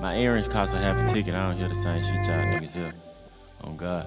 My earrings cost a half a ticket. I don't hear the same shit y'all niggas hear. On God.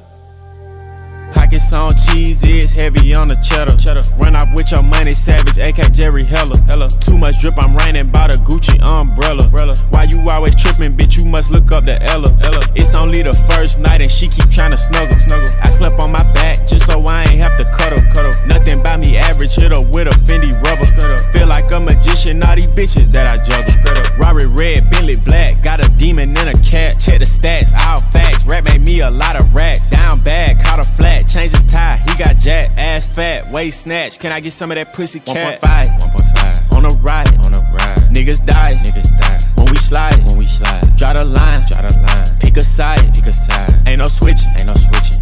Pockets on Cheez-Its heavy on the cheddar. cheddar. Run off with your money, savage, AK Jerry Heller. Hella. Too much drip, I'm raining by the Gucci umbrella. umbrella. Why you always tripping, bitch? You must look up the Ella. Ella. It's only the first night and she keep trying to snuggle. snuggle. I slept on my back just so I ain't have to cuddle. cuddle. Nothing by me average, hit her with a Fendi rubber. Feel like a magician, all these bitches that I juggle. Rari red, Bentley black, got a demon and a cat. Check the stats, all facts. Rap made me a lot of racks. Down bad, caught a flat, change his tie, he got jack, ass fat, waist snatch. Can I get some of that pussy cat? 1.5, 1.5 on a ride, on a ride. Niggas die, niggas die when we slide, when we slide. Draw the line, draw the line. Pick a side, pick a side. Ain't no switching, ain't no switching.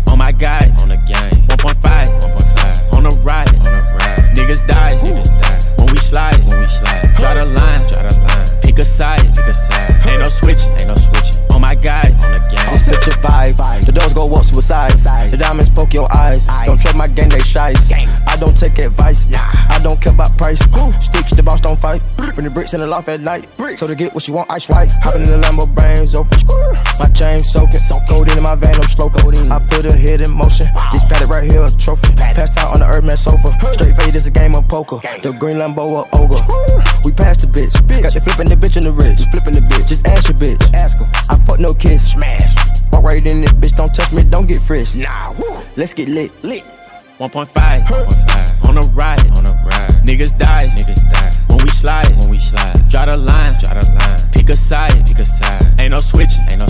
Poke your eyes. Don't trust my gang, they shies. I don't take advice. I don't care about price. Sticks, the boss don't fight. Bring the bricks in the loft at night. So to get what you want, ice white. Hopping in the Lambo, brains open. My chain soaking. Codeine in my vein, I'm stroking. I put a head in motion. This padded right here, a trophy. Passed out on the Earthman sofa. Straight fade is a game of poker. The green Lambo, a ogre. We passed the bitch. Got the flipping the bitch in the wrist. Flipping the bitch. Just ask your bitch. Ask her. I fuck no kiss. Smash. Walk right in it, bitch. Don't touch me. Don't get fresh. Nah. Let's get lit. Lit. 1.5, 1.5 on a ride, on a ride. Niggas die, niggas die when we slide, when we slide. Draw the line, draw the line. Pick a side, pick a side. Ain't no switching, ain't no